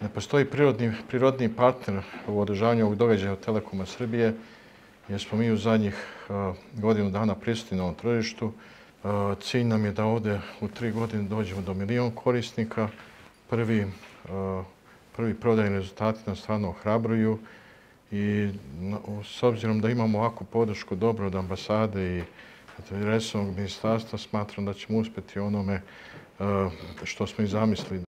Ne postoji prirodni, prirodni partner u održavanju ovog događaja od Telekoma Srbije, jer smo mi u zadnjih godinu dana prisutni na ovom tržištu. Cilj nam je da ovde u tri godine dođemo do milijon korisnika. Prvi, prvi prodajni rezultati nas stvarno ohrabruju i s obzirom da imamo ovakvu podršku dobro od ambasade i resornog ministarstva, smatram da ćemo uspjeti onome što smo i zamislili.